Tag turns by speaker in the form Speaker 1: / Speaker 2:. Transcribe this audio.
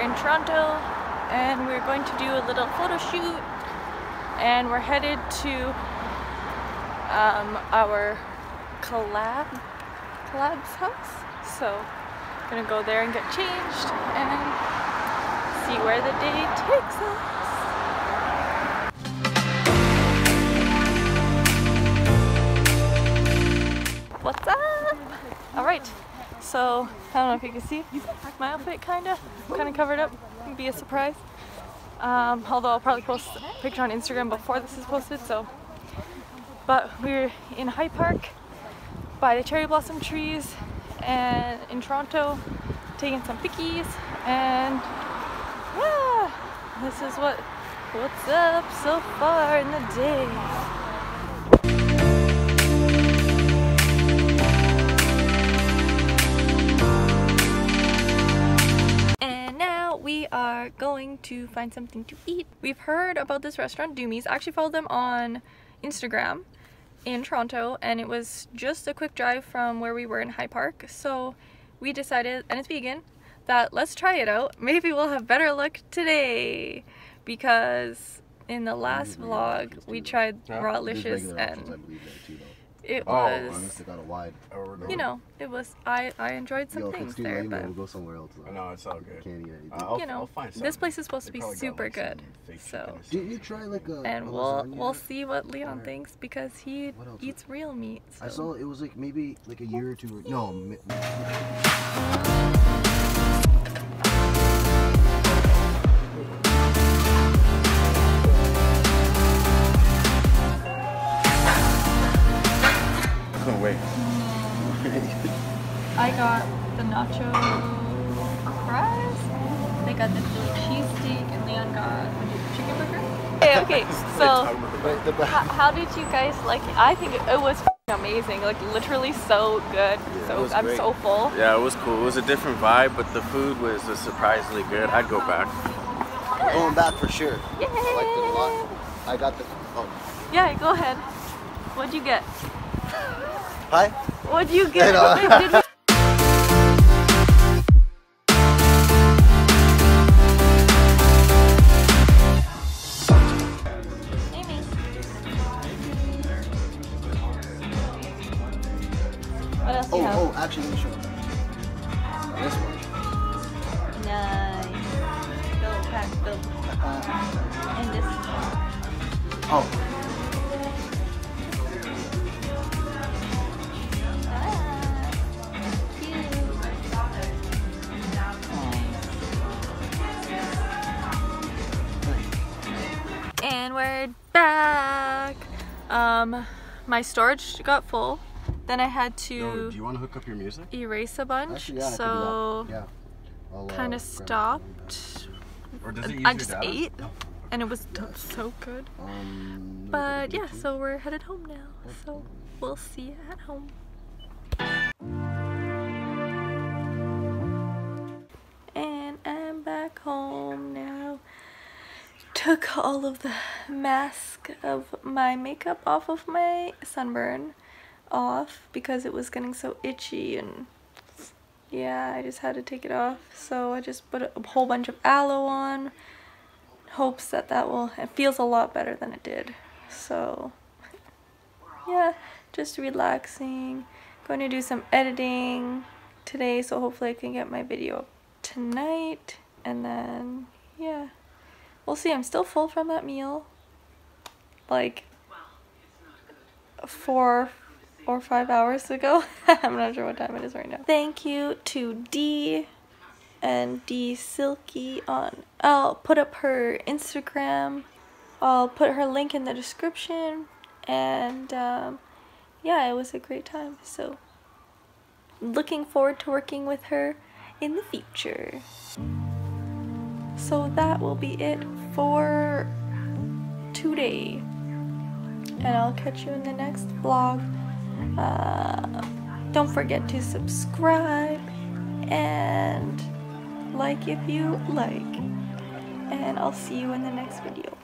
Speaker 1: in Toronto and we're going to do a little photo shoot and we're headed to um, our collab collab's house. So gonna go there and get changed and see where the day takes us. What's up? All right so i don't know if you can see. My outfit kind of kind of covered up. It'd be a surprise. Um, although I'll probably post a picture on Instagram before this is posted so. But we're in High Park by the cherry blossom trees and in Toronto taking some pickies and yeah this is what what's up so far in the day we are going to find something to eat. We've heard about this restaurant, Doomies. I actually followed them on Instagram in Toronto and it was just a quick drive from where we were in High Park. So we decided, and it's vegan, that let's try it out. Maybe we'll have better luck today because in the last vlog we tried. Rawlicious and
Speaker 2: I believe that too, though.
Speaker 1: it
Speaker 3: Oh,
Speaker 1: was,
Speaker 2: Unless they got a wide.
Speaker 1: you know, it was, I, I enjoyed some
Speaker 2: Yo,
Speaker 1: things there,
Speaker 2: late,
Speaker 1: but
Speaker 2: we'll go somewhere else. though.
Speaker 3: I know it's all good.
Speaker 2: Can't eat anything.
Speaker 3: Uh, I'll,
Speaker 1: you know,
Speaker 3: I'll find
Speaker 1: this place is supposed to be
Speaker 3: probably got,
Speaker 1: super
Speaker 3: like,
Speaker 1: good, so-
Speaker 3: chicken
Speaker 2: Didn't you try like a?
Speaker 1: and
Speaker 2: a
Speaker 1: we'll we'll see what Leon
Speaker 2: Alright.
Speaker 1: thinks because he eats real meat.
Speaker 2: I saw it was like maybe like a year or two. Or, no,
Speaker 1: I got the nacho fries. They got the Philly cheesesteak, and Leon got what did you- chicken burger. Okay, okay. So,
Speaker 2: But the, but,
Speaker 1: how, how did you guys like? it? I think it, it was amazing. Like literally so good.
Speaker 3: it
Speaker 1: so I'm
Speaker 3: great.
Speaker 1: so full.
Speaker 3: Yeah, it was cool. It was a different vibe, but the food was surprisingly good. I'd go back.
Speaker 2: going back for sure.
Speaker 1: Yay!
Speaker 2: I liked it a lot. I got the. Oh,
Speaker 1: Yeah, go ahead. What'd you get?
Speaker 2: hi.
Speaker 1: What'd you get?
Speaker 2: Hey, no.
Speaker 1: Did we- What else
Speaker 2: Oh,
Speaker 1: you have?
Speaker 2: oh, actually, let me show you. This one.
Speaker 1: Nice. Go pack, go.
Speaker 2: Uh,
Speaker 1: And this.
Speaker 2: oh,
Speaker 1: Ah. And we're back. Um, my storage got full. Then I had
Speaker 3: Yo,
Speaker 1: to
Speaker 3: do you want to hook up your music?
Speaker 1: erase a bunch.
Speaker 2: actually, yeah. I could do
Speaker 1: so.
Speaker 2: Yeah. Uh,
Speaker 1: kind of
Speaker 2: it.
Speaker 1: stopped.
Speaker 3: Or does it use
Speaker 1: I just
Speaker 3: data?
Speaker 1: ate, and it was so good.
Speaker 2: Um,
Speaker 1: But yeah, so we're headed home now. So we'll see you at home. And I'm back home now. Took all of the mask of my makeup off of my sunburn off because it was getting so itchy and yeah, I just had to take it off. So I just put a whole bunch of aloe on hopes that that will it feels a lot better than it did. So yeah just relaxing going to do some editing today so hopefully I can get my video up tonight. And then yeah we'll see. I'm still full from that meal. Like four or five hours ago I'm not sure what time it is right now thank you to Dee and DeeSilkie on. I'll put up her Instagram. I'll put her link in the description. And um, yeah, it was a great time. So looking forward to working with her in the future. So that will be it for today. And I'll catch you in the next vlog. Uh, don't forget to subscribe and like if you like. And I'll see you in the next video.